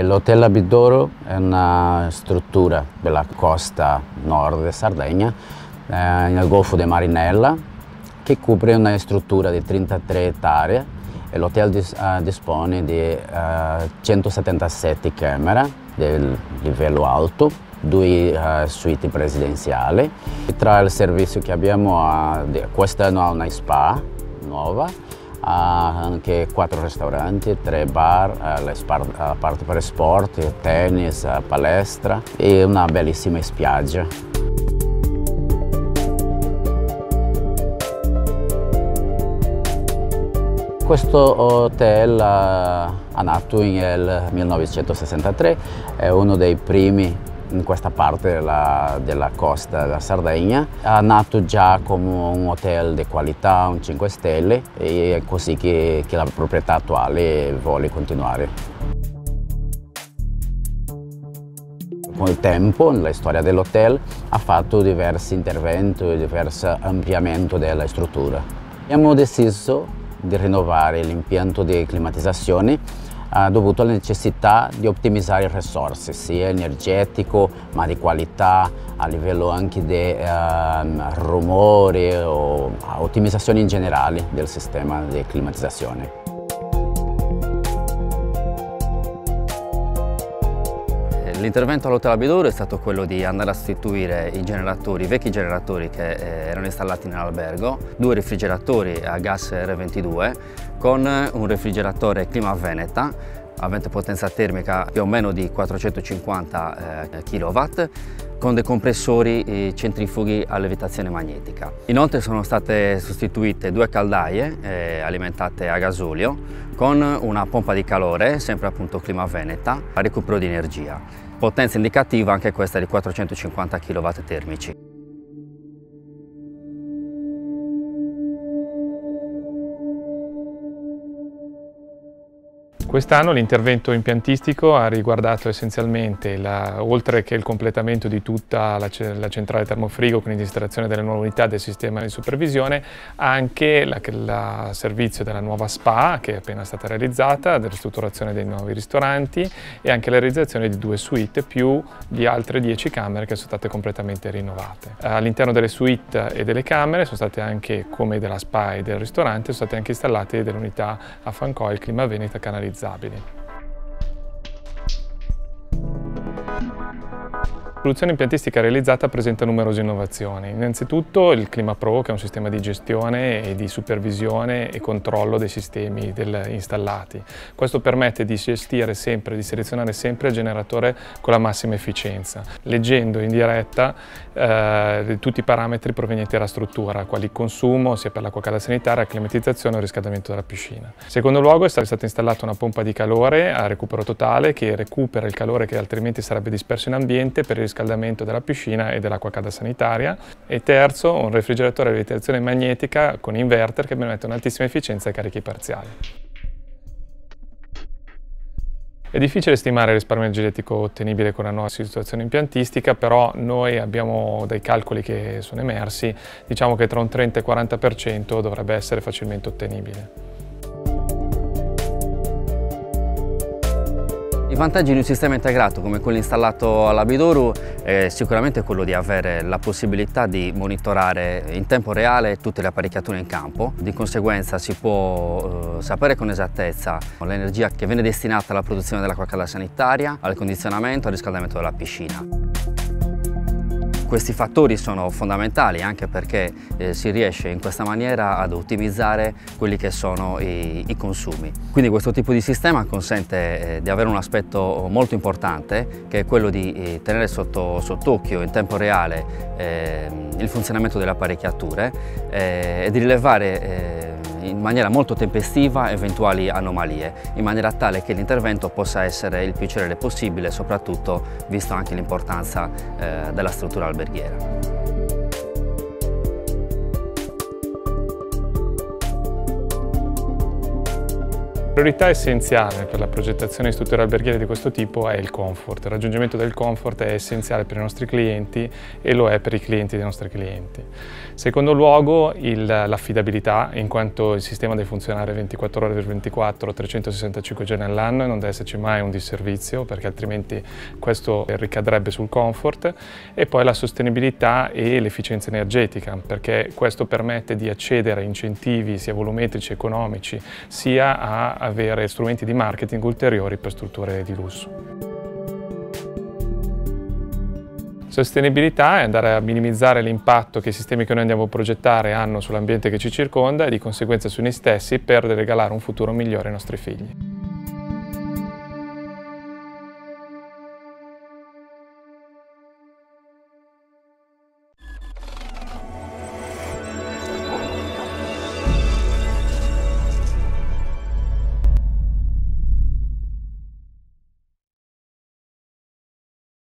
L'Hotel Abidoro è una struttura della costa nord di Sardegna, eh, nel Golfo di Marinella, che copre una struttura di 33 ettari e l'hotel dis uh, dispone di uh, eh, 177 camere del livello alto, due uh, suite presidenziali. Tra il servizio che abbiamo, quest'anno ha una spa nuova, ha anche quattro ristoranti, tre bar, eh, la parte per sport, tennis, eh, palestra e una bellissima spiaggia. Questo hotel è nato nel 1963, è uno dei primi in questa parte della, della, costa della Sardegna. È nato già come un hotel di qualità, un 5 stelle e è così che, che la proprietà attuale vuole continuare. Con il tempo, nella storia dell'hotel, ha fatto diversi interventi e diversi ampliamenti della struttura. Abbiamo deciso di rinnovare l'impianto di climatizzazione eh, dovuto alla necessità di ottimizzare le risorse, sia energetico ma di qualità, a livello anche di eh, rumore o ottimizzazione in generale del sistema di climatizzazione. L'intervento all'Hotel Abidoro è stato quello di andare a sostituire i generatori, i vecchi generatori che eh, erano installati nell'albergo, due refrigeratori a gas R22 con un refrigeratore clima veneta avente potenza termica più o meno di 450 eh, kW con dei compressori centrifughi a levitazione magnetica. Inoltre sono state sostituite due caldaie eh, alimentate a gasolio con una pompa di calore, sempre appunto clima veneta, a recupero di energia. Potenza indicativa anche questa di 450 kW termici. Quest'anno l'intervento impiantistico ha riguardato essenzialmente, la, oltre che il completamento di tutta la, la, centrale termofrigo con l'installazione delle nuove unità del sistema di supervisione, anche il servizio della nuova SPA che è appena stata realizzata, della ristrutturazione dei nuovi ristoranti e anche la realizzazione di due suite più di altre 10 camere che sono state completamente rinnovate. All'interno delle suite e delle camere sono state anche, come della SPA e del ristorante, sono state anche installate delle unità a fancoil, clima veneta canalizzate utilizzabili. La soluzione impiantistica realizzata presenta numerose innovazioni. Innanzitutto il Clima Pro, che è un sistema di gestione e di supervisione e controllo dei sistemi installati. Questo permette di gestire sempre, di selezionare sempre il generatore con la massima efficienza, leggendo in diretta eh, tutti i parametri provenienti dalla struttura, quali consumo, sia per l'acqua calda sanitaria, climatizzazione o riscaldamento della piscina. In secondo luogo è stata installata una pompa di calore a recupero totale che recupera il calore che altrimenti sarebbe disperso in ambiente per il riscaldamento della piscina e dell'acqua calda sanitaria e terzo un refrigeratore a levitazione magnetica con inverter che permette un'altissima efficienza e carichi parziali. È difficile stimare il risparmio energetico ottenibile con la nuova situazione impiantistica, però noi abbiamo dei calcoli che sono emersi, diciamo che tra un 30 e il 40% dovrebbe essere facilmente ottenibile. Vantaggi di un sistema integrato come quello installato all'Abidoru è sicuramente quello di avere la possibilità di monitorare in tempo reale tutte le apparecchiature in campo, di conseguenza si può eh, sapere con esattezza l'energia che viene destinata alla produzione dell'acqua calda sanitaria, al condizionamento e al riscaldamento della piscina. Questi fattori sono fondamentali anche perché eh, si riesce in questa maniera ad ottimizzare quelli che sono i, i consumi. Quindi questo tipo di sistema consente eh, di avere un aspetto molto importante che è quello di eh, tenere sotto, sott'occhio in tempo reale ehm, il funzionamento delle apparecchiature eh, e di rilevare eh, in maniera molto tempestiva eventuali anomalie, in maniera tale che l'intervento possa essere il più celere possibile, soprattutto visto anche l'importanza eh, della struttura alberghiera. Priorità essenziale per la progettazione di strutture alberghiere di questo tipo è il comfort. Il raggiungimento del comfort è essenziale per i nostri clienti e lo è per i clienti dei nostri clienti. Secondo luogo l'affidabilità, in quanto il sistema deve funzionare 24 ore per 24, 365 giorni all'anno e non deve esserci mai un disservizio perché altrimenti questo ricadrebbe sul comfort. E poi la sostenibilità e l'efficienza energetica perché questo permette di accedere a incentivi sia volumetrici, economici, sia a avere strumenti di marketing ulteriori per strutture di lusso. Sostenibilità è andare a minimizzare l'impatto che i sistemi che noi andiamo a progettare hanno sull'ambiente che ci circonda e di conseguenza su noi stessi per regalare un futuro migliore ai nostri figli.